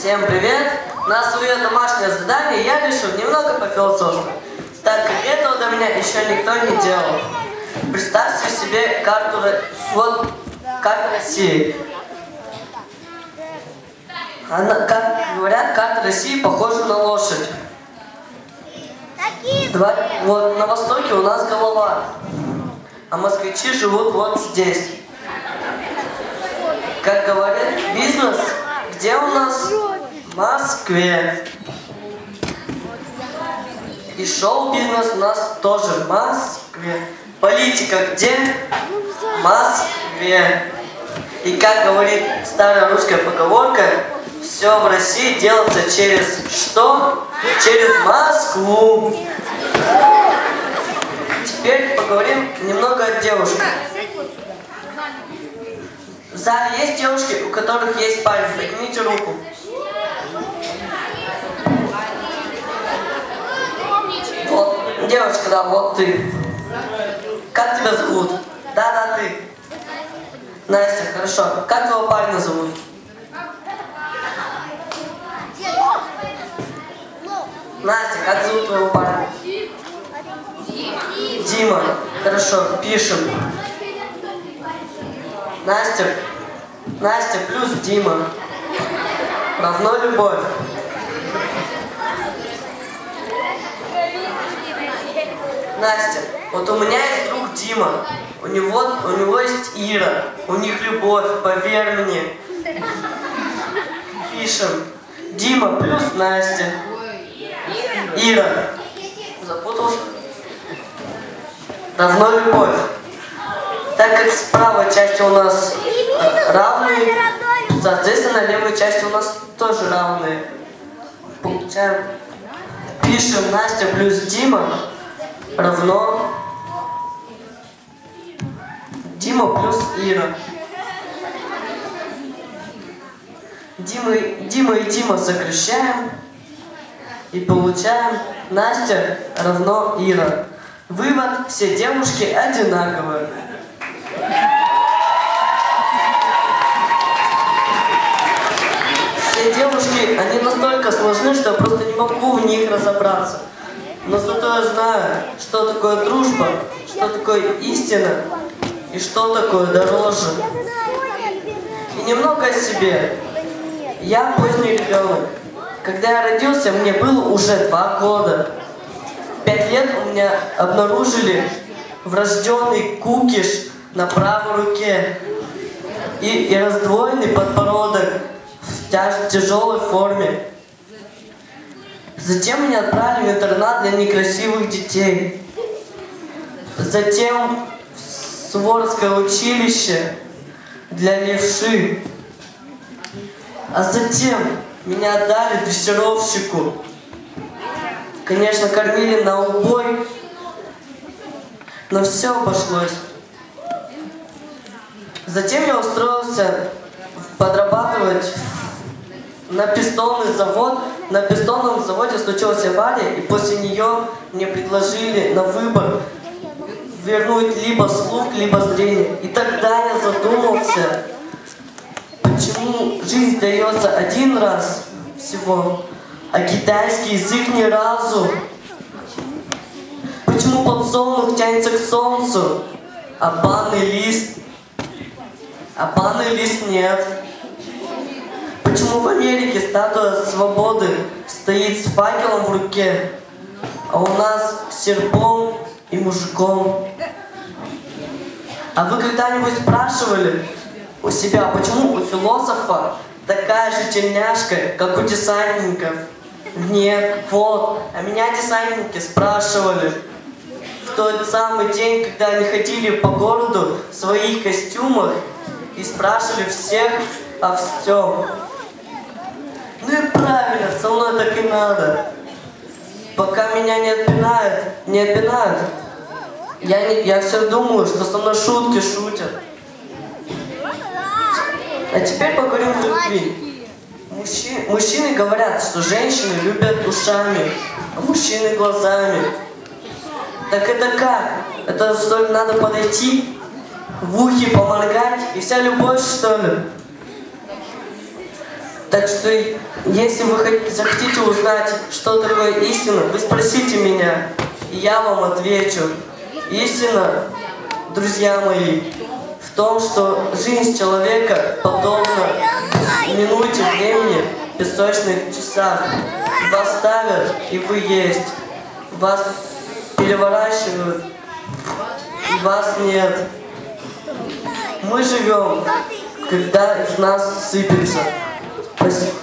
Всем привет! На свое домашнее задание я решил немного пофилософствовать, так как этого до меня еще никто не делал. Представьте себе карту, вот карта России. Она, как говорят, карта России похожа на лошадь. Два- вот на востоке у нас голова, а москвичи живут вот здесь. Как говорят, бизнес Москве. И шоу-бизнес у нас тоже в Москве. Политика где? В Москве. И как говорит старая русская поговорка, все в России делается через что? Через Москву. Теперь поговорим немного о девушках. В зале есть девушки, у которых есть парень? Поднимите руку. Вот, девочка, да, вот ты. Как тебя зовут? Да, да, ты. Настя, хорошо. Как твоего парня зовут? Настя, как зовут твоего парня? Дима. Хорошо, пишем. Настя. Настя плюс Дима. Равно любовь. Настя, вот у меня есть друг Дима. У него, у него есть Ира. У них любовь, поверь мне. Пишем. Дима плюс Настя. Ира. Запутался? Равно любовь. Так как с правой части у нас равные, соответственно, левой части у нас тоже равные. Получаем. Пишем Настя плюс Дима равно Дима плюс Ира. Дима, Дима и Дима сокращаем и получаем Настя равно Ира. Вывод, все девушки одинаковые. Все девушки, они настолько сложны, что я просто не могу в них разобраться. Но зато я знаю, что такое дружба, что такое истина и что такое дороже. И немного о себе. Я поздний ребенок. Когда я родился, мне было уже два года. Пять лет у меня обнаружили врожденный кукиш на правой руке и, и раздвоенный подбородок в тяж- тяжелой форме. Затем меня отправили в интернат для некрасивых детей. Затем в Суворовское училище для левши. А затем меня отдали дрессировщику. Конечно, кормили на убой, но все обошлось. Затем я устроился подрабатывать на пистонный завод. На пистонном заводе случилась авария, и после нее мне предложили на выбор вернуть либо слух, либо зрение. И тогда я задумался, почему жизнь дается один раз всего, а китайский язык ни разу. Почему подсолнух тянется к солнцу, а банный лист, а банный лист нет. Почему в Америке статуя свободы стоит с факелом в руке, а у нас с серпом и мужиком? А вы когда-нибудь спрашивали у себя, почему у философа такая же тельняшка, как у десантников? Нет, вот. А меня десантники спрашивали в тот самый день, когда они ходили по городу в своих костюмах и спрашивали всех о всем. Мной так и надо. Пока меня не отпинают, не отпинают, я, не, я все думаю, что со мной шутки шутят. А теперь поговорим о любви. Мужчи- мужчины говорят, что женщины любят ушами, а мужчины глазами. Так это как? Это что ли надо подойти, в ухе поморгать, и вся любовь, что ли? Так что, если вы хот- захотите узнать, что такое истина, вы спросите меня, и я вам отвечу. Истина, друзья мои, в том, что жизнь человека подобна минуте времени в песочных часах. Вас ставят, и вы есть. Вас переворачивают, и вас нет. Мы живем, когда из нас сыпется. Mas...